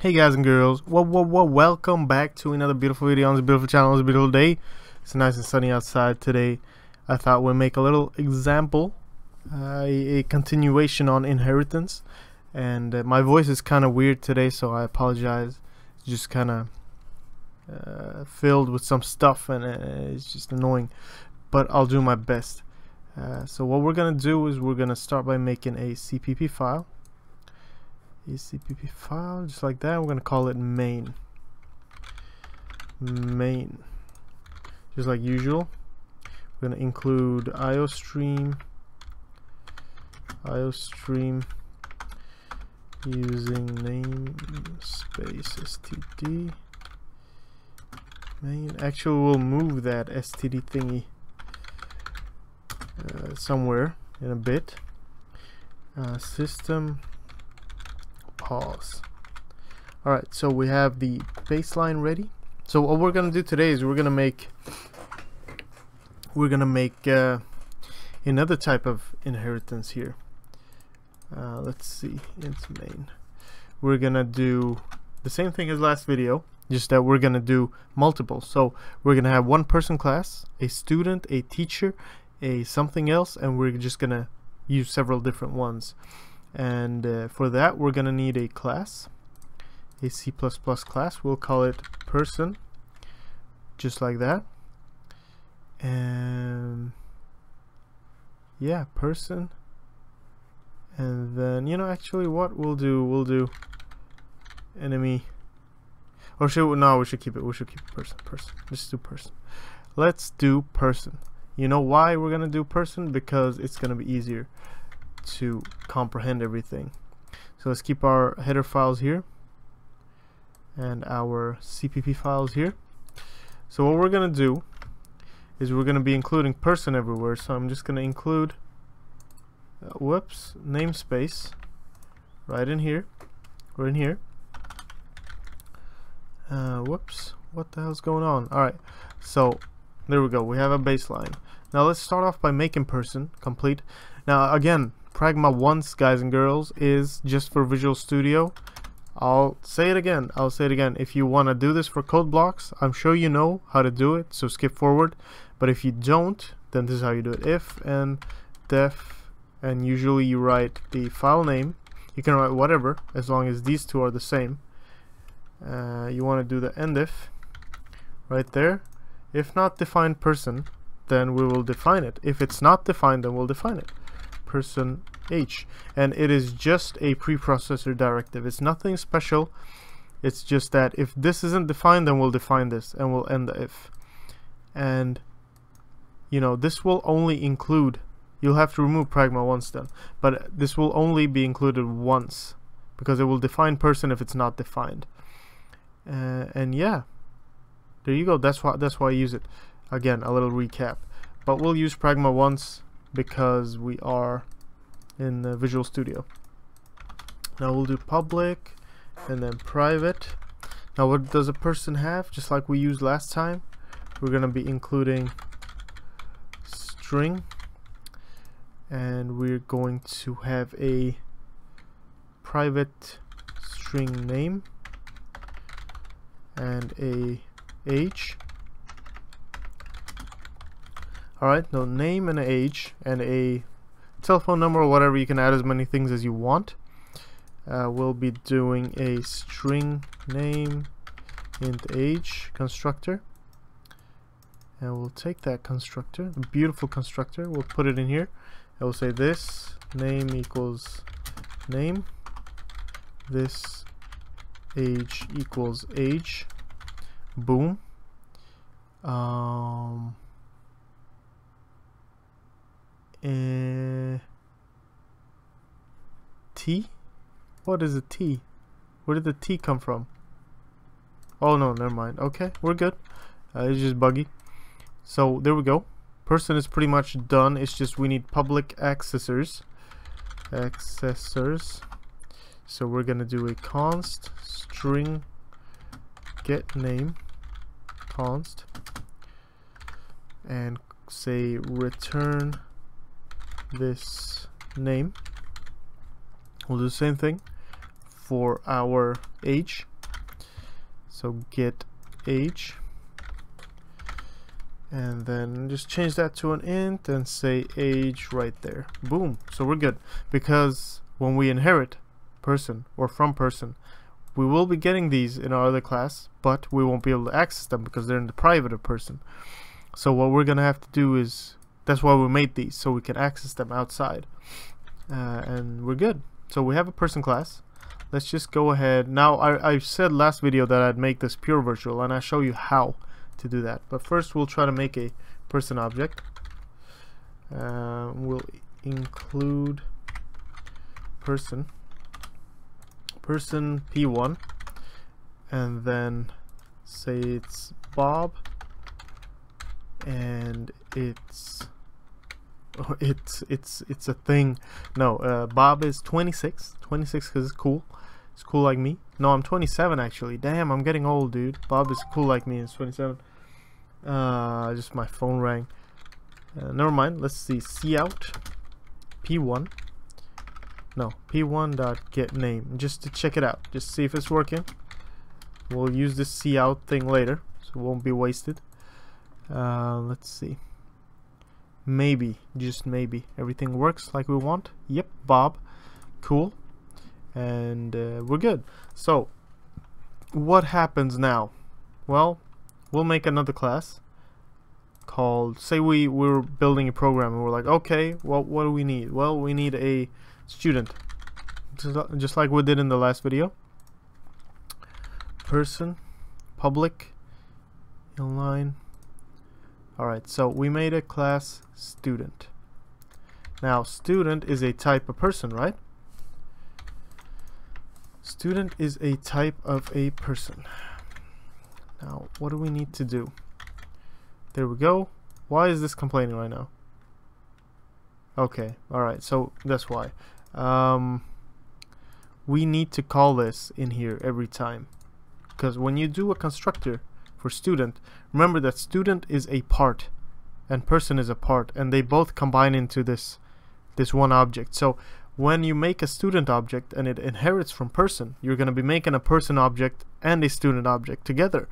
Hey guys and girls, well, well, well, welcome back to another beautiful video on this beautiful channel. It's a beautiful day. It's nice and sunny outside today. I thought we'd make a little example, uh, a, continuation on inheritance. And uh, my voice is kind of weird today, so I apologize. It's just kind of uh, filled with some stuff and uh, it's just annoying. But I'll do my best. Uh, so what we're going to do is we're going to start by making a CPP file a CPP file just like that. We're gonna call it main. Main. Just like usual. We're gonna include iostream. Iostream using namespace std main. Actually we'll move that std thingy uh, somewhere in a bit. Uh, system pause. Alright, so we have the baseline ready. So what we're gonna do today is we're gonna make we're gonna make uh, another type of inheritance here. Uh, let's see, into main. We're gonna do the same thing as last video, just that we're gonna do multiple. So we're gonna have one person class, a student, a teacher, a something else, and we're just gonna use several different ones and uh, for that we're gonna need a class a C++ class. We'll call it person just like that. And yeah person. And then you know actually what we'll do we'll do enemy. Or should we, no we should keep it we should keep person person. Just do person. Let's do person. You know why we're gonna do person? Because it's gonna be easier to comprehend everything. So let's keep our header files here and our CPP files here. So what we're going to do is we're going to be including person everywhere. So I'm just going to include, uh, whoops, namespace right in here, right in here. Uh, whoops, what the hell's going on? Alright, so there we go. We have a baseline. Now let's start off by making person complete. Now again, Pragma once, guys and girls, is just for Visual Studio. I'll say it again. I'll say it again. If you want to do this for Code::Blocks, I'm sure you know how to do it, so skip forward. But if you don't, then this is how you do it. If and def, and usually you write the file name. You can write whatever, as long as these two are the same. Uh, you want to do the end if right there. If not defined person, then we will define it. If it's not defined, then we'll define it person H and it is just a preprocessor directive. It's nothing special. It's just that if this isn't defined then we'll define this and we'll end the if. And you know this will only include you'll have to remove pragma once then but this will only be included once because it will define person if it's not defined. Uh, and yeah there you go. That's why that's why I use it. Again a little recap. But we'll use pragma once because we are in the Visual Studio. Now we'll do public and then private. Now what does a person have? Just like we used last time, we're going to be including string and we're going to have a private string name and a age Alright, no name and age and a telephone number or whatever. You can add as many things as you want. Uh, we'll be doing a string name int age constructor. And we'll take that constructor, the beautiful constructor, we'll put it in here. I will say this name equals name. This age equals age. Boom. Um, uh, T? What is a T? Where did the T come from? Oh no, never mind. Okay, we're good. Uh, it's just buggy. So there we go. Person is pretty much done. It's just we need public accessors. Accessors. So we're gonna do a const string get name const and say return this name. We'll do the same thing for our age. So get age. And then just change that to an int and say age right there. Boom. So we're good. Because when we inherit person or from person we will be getting these in our other class but we won't be able to access them because they're in the private of person. So what we're gonna have to do is that's why we made these so we can access them outside. Uh, and we're good. So we have a person class. Let's just go ahead. Now I, I said last video that I'd make this pure virtual and I show you how to do that. But first we'll try to make a person object. Uh, we'll include person person p1 and then say it's Bob and it's it's it's it's a thing no uh, Bob is 26 26 because it's cool it's cool like me no I'm 27 actually damn I'm getting old dude Bob is cool like me it's 27 uh, just my phone rang. Uh, never mind. Let's see. C out P1. No, P1 dot get name just to check it out. Just see if it's working. We'll use this C out thing later, so it won't be wasted. Uh, let's see. Maybe, just maybe, everything works like we want. Yep, Bob. Cool. And uh, we're good. So, what happens now? Well, we'll make another class called say we we're building a program and we're like okay well what do we need well we need a student just like we did in the last video person public inline alright so we made a class student now student is a type of person right student is a type of a person now, what do we need to do? There we go. Why is this complaining right now? Okay, alright, so that's why. Um, we need to call this in here every time. Because when you do a constructor for student, remember that student is a part and person is a part and they both combine into this this one object. So when you make a student object and it inherits from person, you're going to be making a person object and a student object together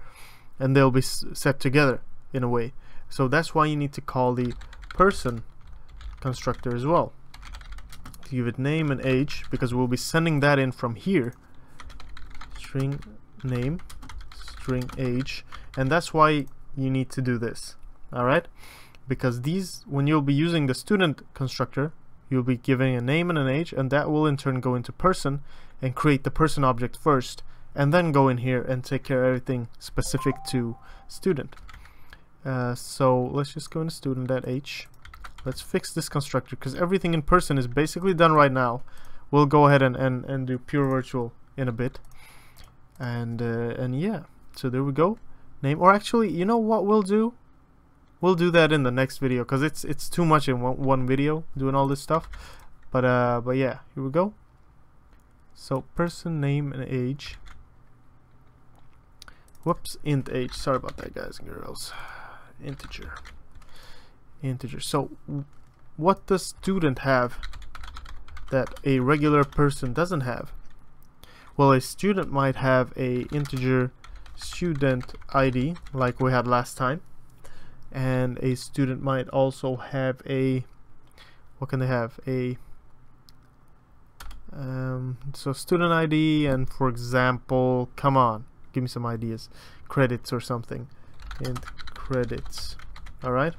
and they'll be set together in a way. So that's why you need to call the person constructor as well. To give it name and age because we'll be sending that in from here. String name string age and that's why you need to do this alright because these when you'll be using the student constructor you'll be giving a name and an age and that will in turn go into person and create the person object first and then go in here and take care of everything specific to student. Uh, so let's just go into student at. Let's fix this constructor because everything in person is basically done right now. We'll go ahead and, and, and do pure virtual in a bit. And uh, and yeah, so there we go. Name or actually, you know what we'll do? We'll do that in the next video because it's it's too much in one, one video doing all this stuff. But uh, but yeah, here we go. So person name and age Whoops, int age. Sorry about that, guys and girls. Integer. Integer. So, what does student have that a regular person doesn't have? Well, a student might have a integer student ID, like we had last time. And a student might also have a, what can they have? A, um, so student ID and for example, come on give me some ideas. Credits or something. And credits. All right?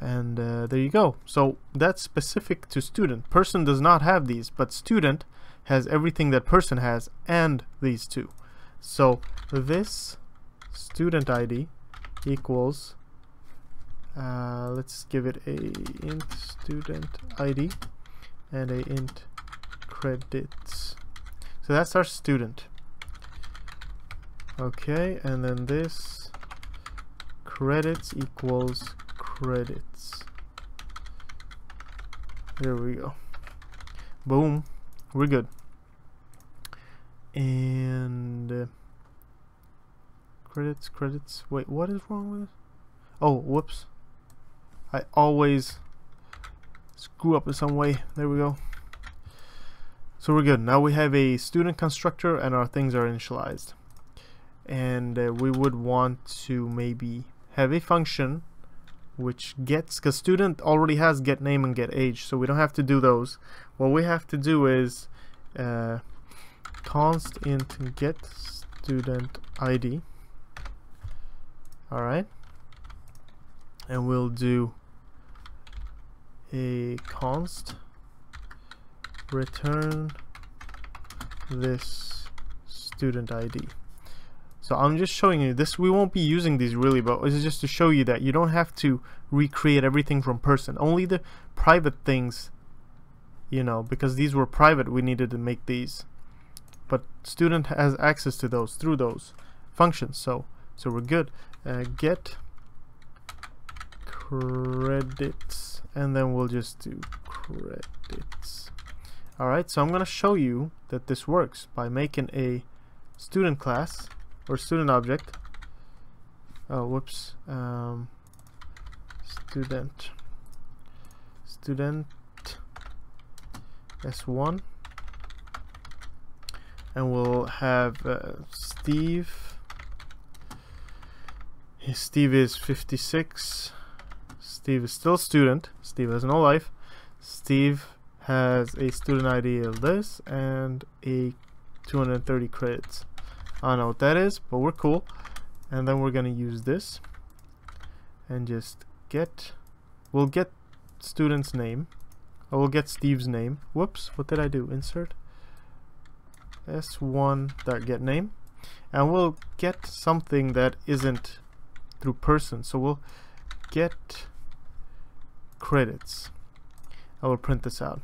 And uh, there you go. So that's specific to student. Person does not have these but student has everything that person has and these two so this student ID equals uh, let's give it a int student ID and a int credits. So that's our student. Okay and then this credits equals credits. There we go. Boom. We're good and uh, credits credits. Wait what is wrong with oh whoops. I always screw up in some way. There we go. So we're good. Now we have a student constructor and our things are initialized. And uh, we would want to maybe have a function which gets because student already has get name and get age so we don't have to do those. What we have to do is uh, const int get student id alright. And we'll do a const return this student ID so I'm just showing you this we won't be using these really but this is just to show you that you don't have to recreate everything from person. Only the private things you know because these were private we needed to make these student has access to those through those functions. So so we're good. Uh, get credits and then we'll just do credits. Alright so I'm gonna show you that this works by making a student class or student object. Oh whoops um, student student s1 and we'll have uh, Steve. Steve is 56 Steve is still a student. Steve has no life. Steve has a student ID of this and a 230 credits I don't know what that is but we're cool. And then we're gonna use this and just get we'll get student's name. I will get Steve's name. Whoops what did I do? Insert s1 dot get name. And we'll get something that isn't through person. So we'll get credits. I will print this out.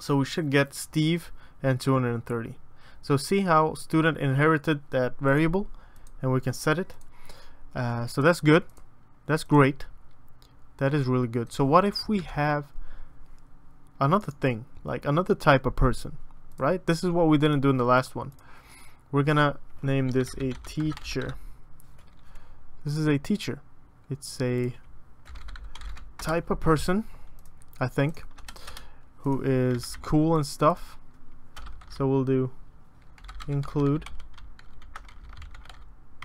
So we should get Steve and 230 so see how student inherited that variable? And we can set it. Uh, so that's good. That's great. That is really good. So what if we have another thing? Like another type of person right? This is what we didn't do in the last one. We're gonna name this a teacher. This is a teacher. It's a type of person I think who is cool and stuff. So we'll do include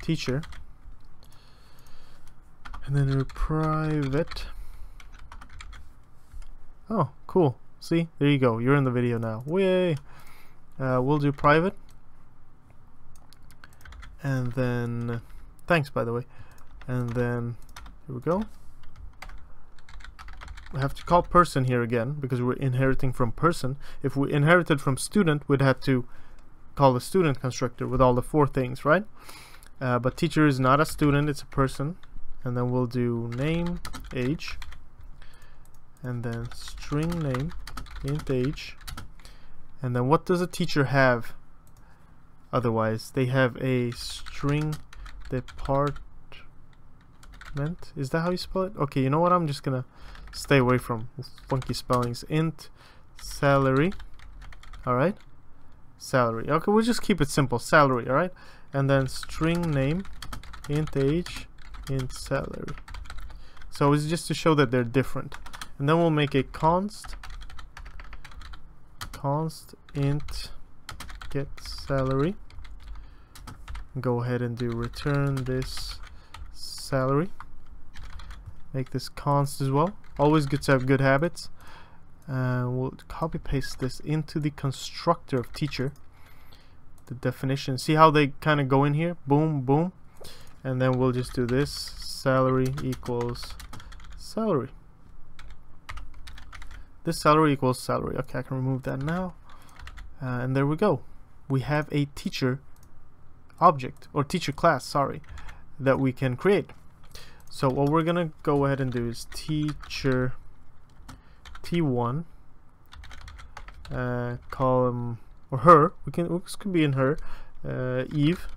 teacher and then a private. Oh cool. See there you go. You're in the video now. Way uh, we'll do private. And then thanks by the way. And then here we go. We have to call person here again because we're inheriting from person. If we inherited from student we'd have to call the student constructor with all the four things right? Uh, but teacher is not a student it's a person. And then we'll do name age. And then string name int age and then what does a teacher have otherwise? They have a string department? Is that how you spell it? Okay you know what? I'm just gonna stay away from funky spellings. Int salary. Alright. Salary. Okay we'll just keep it simple. Salary alright? And then string name. Int age. Int salary. So it's just to show that they're different. And then we'll make a const const int get salary. Go ahead and do return this salary. Make this const as well. Always good to have good habits. Uh, we'll copy paste this into the constructor of teacher. The definition. See how they kind of go in here? Boom boom. And then we'll just do this. Salary equals salary this salary equals salary. Okay I can remove that now. Uh, and there we go. We have a teacher object or teacher class sorry that we can create. So what we're gonna go ahead and do is teacher t1 uh, column or her. We can this could be in her. Uh, Eve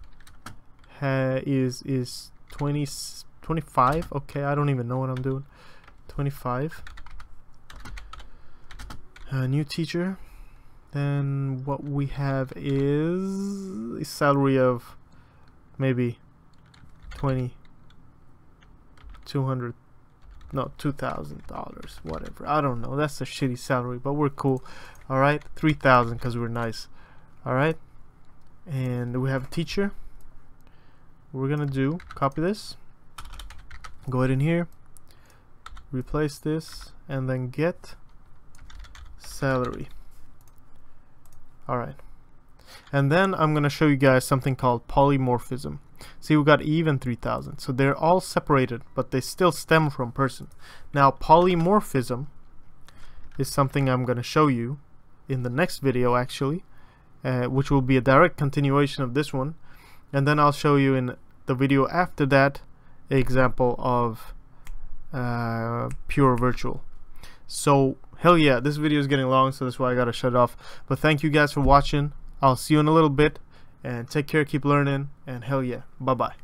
is is 20 25 okay I don't even know what I'm doing. 25 a new teacher then what we have is a salary of maybe 20 200 no $2,000 whatever. I don't know. That's a shitty salary but we're cool. Alright 3,000 because we're nice. Alright and we have a teacher. We're gonna do copy this go ahead in here replace this and then get salary. Alright. And then I'm gonna show you guys something called polymorphism. See we got even 3000 so they're all separated but they still stem from person. Now polymorphism is something I'm gonna show you in the next video actually uh, which will be a direct continuation of this one. And then I'll show you in the video after that example of uh, pure virtual. So hell yeah this video is getting long so that's why I gotta shut it off. But thank you guys for watching. I'll see you in a little bit and take care keep learning and hell yeah bye bye